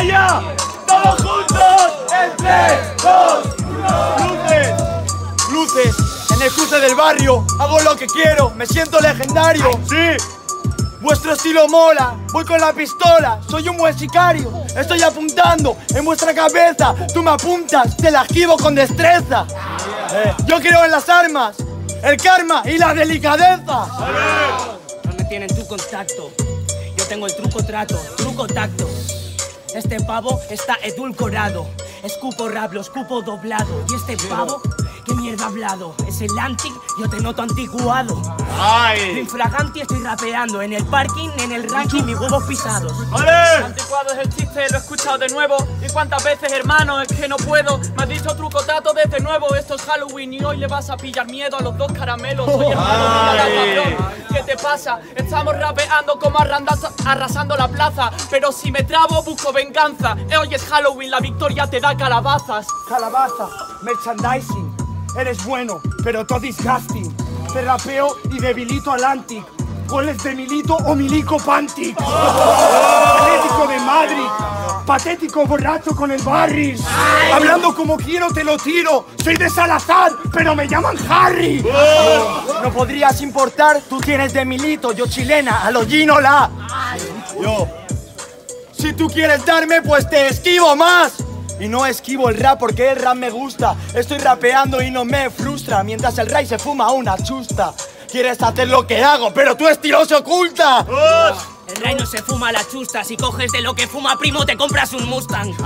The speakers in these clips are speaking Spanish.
¡Venga! ¡Todos juntos! ¡En 3, 2, 1! ¡Luces! ¡Luces! En el cruce del barrio hago lo que quiero, me siento legendario. ¡Sí! Vuestro estilo mola, voy con la pistola, soy un buen sicario. Estoy apuntando en vuestra cabeza, tú me apuntas, te la esquivo con destreza. Eh, yo creo en las armas, el karma y la delicadeza. No me tienen tu contacto. Yo tengo el truco trato, truco tacto. Este pavo está edulcorado. Escupo rap, lo escupo doblado. Y este pavo, ¿qué mierda ha hablado? Es el antic, yo te noto antiguado. ¡Ay! Infraganti estoy rapeando. En el parking, en el ranking, mis huevos pisados. Anticuado es el chiste, lo he escuchado de nuevo. ¿Y cuántas veces, hermano? Es que no puedo. Me has dicho truco tato desde nuevo. Esto es Halloween y hoy le vas a pillar miedo a los dos caramelos. Soy hermano. ¿Qué te pasa? Estamos rapeando como arrasando la plaza. Pero si me trabo, busco venganza. Eh, Hoy es Halloween, la victoria te da calabazas. Calabaza, merchandising. Eres bueno, pero todo disgusting. Te rapeo y debilito al Antic. Goles de Milito o Milico Pantic. Atlético de Madrid. Patético borracho con el barris. Hablando como quiero te lo tiro. Soy de Salazar, pero me llaman Harry. No podrías importar, tú tienes de Milito, yo chilena, a lo Ginola. Yo. Si tú quieres darme, pues te esquivo más. Y no esquivo el rap porque el rap me gusta. Estoy rapeando y no me frustra. Mientras el rey se fuma una chusta. Quieres hacer lo que hago, pero tu estilo se oculta. El rey no se fuma la chusta. Si coges de lo que fuma, primo, te compras un Mustang.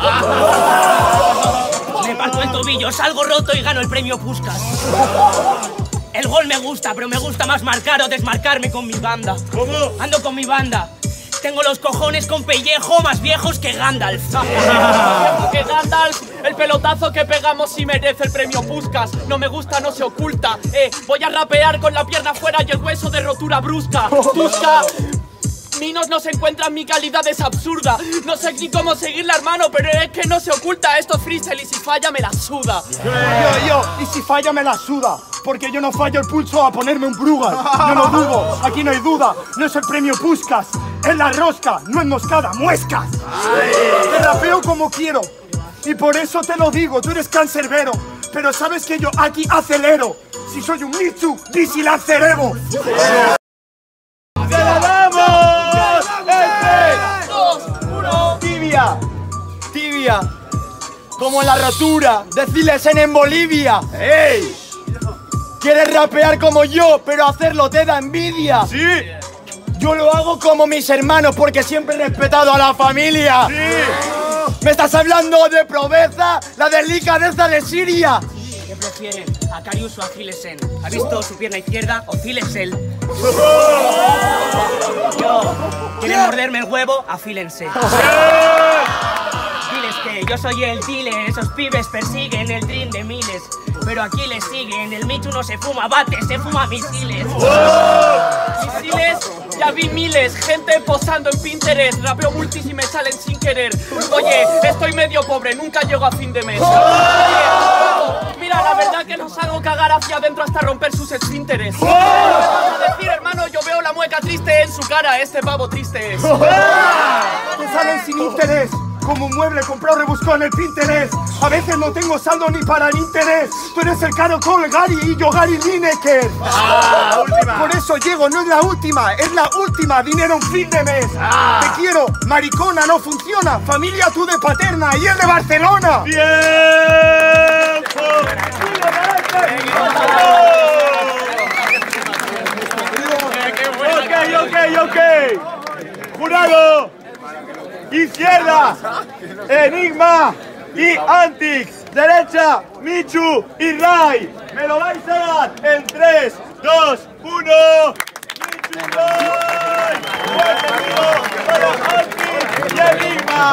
Me parto el tobillo, salgo roto y gano el premio Puskas. El gol me gusta, pero me gusta más marcar o desmarcarme con mi banda. ¿Cómo? Ando con mi banda. Tengo los cojones con pellejo más viejos que Gandalf. que Gandalf, el pelotazo que pegamos sí merece el premio Puskas. No me gusta, no se oculta. Eh, voy a rapear con la pierna fuera y el hueso de rotura brusca. Minos no se encuentran, mi calidad es absurda. No sé ni cómo seguirla, hermano, pero es que no se oculta. Esto es freestyle y si falla me la suda. Yo, yo, y si falla me la suda. Porque yo no fallo el pulso a ponerme un brugal. No lo dudo, aquí no hay duda. No es el premio Puskas, es la rosca, no es moscada, muescas. Te rapeo como quiero. Y por eso te lo digo, tú eres cancerbero. Pero sabes que yo aquí acelero. Si soy un Mitsu, Disi Tibia, tibia, como la rotura de Cilesen en Bolivia. ¡Ey! ¿Quieres rapear como yo, pero hacerlo te da envidia? ¡Sí! Yo lo hago como mis hermanos porque siempre he respetado a la familia. ¡Sí! ¿Me estás hablando de Proveza, la delicadeza de Siria? ¿Qué prefieren? ¿A Carius o a Gilesen? ¿Ha visto su pierna izquierda o Gilesel? Yo. ¿Quieren morderme el huevo? Afílense. Diles que yo soy el dile, esos pibes persiguen el dream de miles. Pero aquí les siguen, el Michu no se fuma bates, se fuma misiles. Misiles, ya vi miles, gente posando en Pinterest, rapeo multis y me salen sin querer. Oye, estoy medio pobre, nunca llego a fin de mes. Oye, mira, la verdad que nos hago cagar hacia adentro hasta romper sus esfínteres. En su cara, este pavo triste es. Te salen sin interés. Como un mueble comprado rebuscado en el Pinterest. A veces no tengo saldo ni para el interés. Tú eres el caro con Gary y yo Gary Lineker. Por eso llego, no es la última, es la última. Dinero un fin de mes. Te quiero, maricona, no funciona. Familia tú de Paterna y el de Barcelona. Ok, Izquierda, Enigma y Antix. Derecha, Michu y Rai. Me lo vais a dar en 3, 2, 1. Michu y Rai. Amigo, para Antix y Enigma.